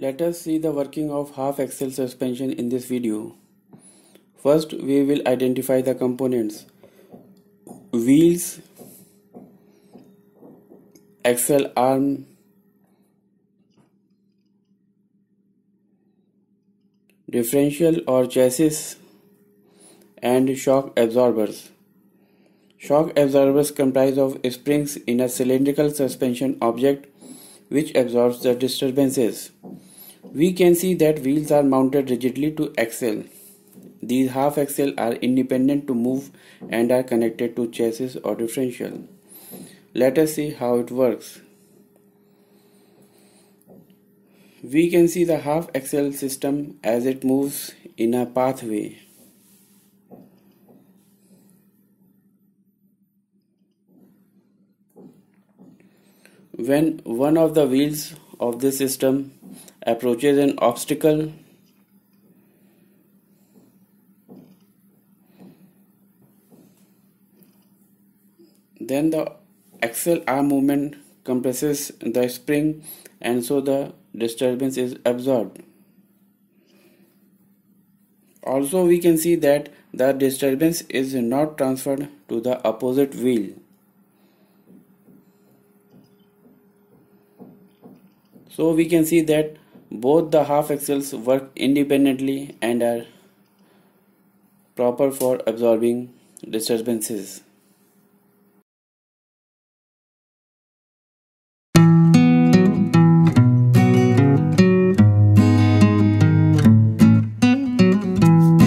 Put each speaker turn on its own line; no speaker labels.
Let us see the working of half axle suspension in this video. First we will identify the components. Wheels, axle arm, differential or chassis and shock absorbers. Shock absorbers comprise of springs in a cylindrical suspension object which absorbs the disturbances. We can see that wheels are mounted rigidly to axle. These half axle are independent to move and are connected to chassis or differential. Let us see how it works. We can see the half axle system as it moves in a pathway. When one of the wheels of this system approaches an obstacle then the axle arm movement compresses the spring and so the disturbance is absorbed. Also we can see that the disturbance is not transferred to the opposite wheel. So we can see that both the half axles work independently and are proper for absorbing disturbances.